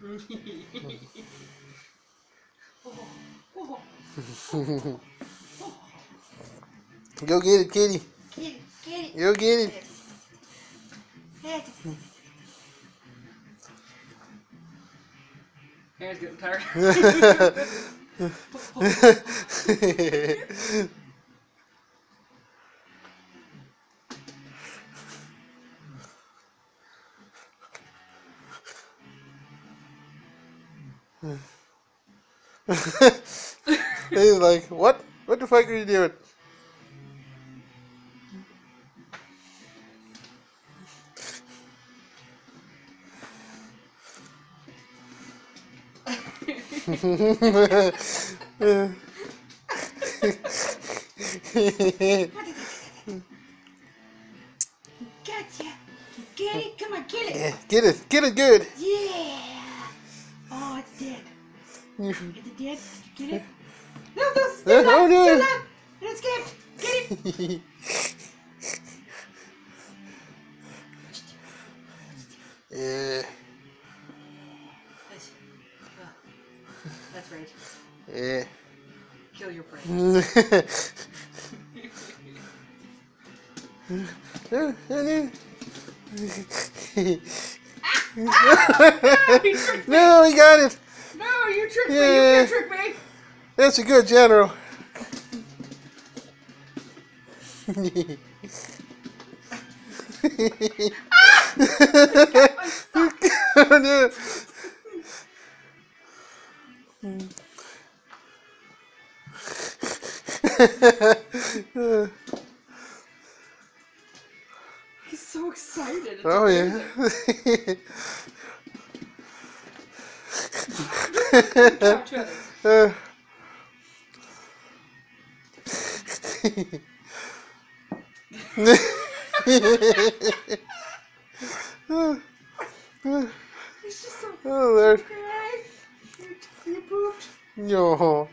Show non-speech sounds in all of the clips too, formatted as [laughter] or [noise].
Go get it, kitty. Get it, get it. Go get it. Get it. Hands getting tired. [laughs] [laughs] He's like, what? What the fuck are you doing? Gotcha. Get it. Come on, get it. Yeah, get it, get it good. Yeah. It dead? Get it? [laughs] No, no, still Uh, oh, no. still alive. It escaped. Get it. yeah, [laughs] That's, uh, that's right. yeah. Kill your prey. [laughs] no, he got it. You tricked me. Yeah. You can't trick me. That's a good general. He's so excited. It's oh amazing. yeah. [laughs] Talk to others. He's just so [laughs] oh, Lord. You, pooped. No.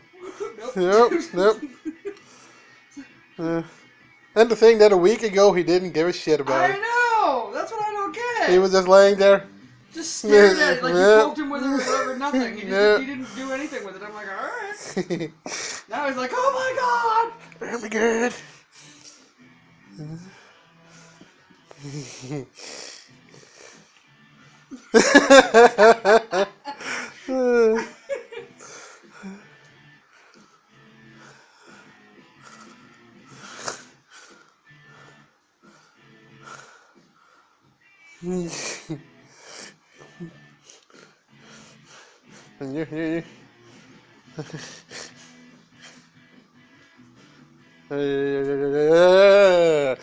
Nope. Nope, nope. [laughs] Uh, and the thing that a week ago he didn't give a shit about I it. know. That's what I don't get. He was just laying there. just stared at it like you poked him with whatever. Nothing. He, just, he didn't do anything with it. I'm like, all right. [laughs] Now he's like, oh my god. Very good. [laughs] [laughs] 你就你就，哎呀呀呀呀！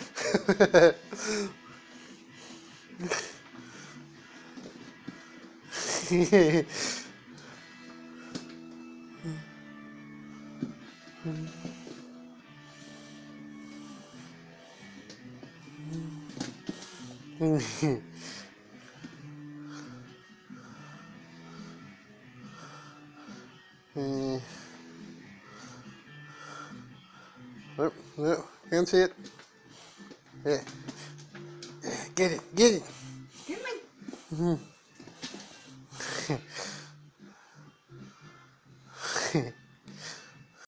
嘿嘿嘿，嗯，嗯，嗯，嗯，嘿。Hmm. Nope, nope, can't see it. Yeah. Yeah, Get it, get it. Come on. Mhm.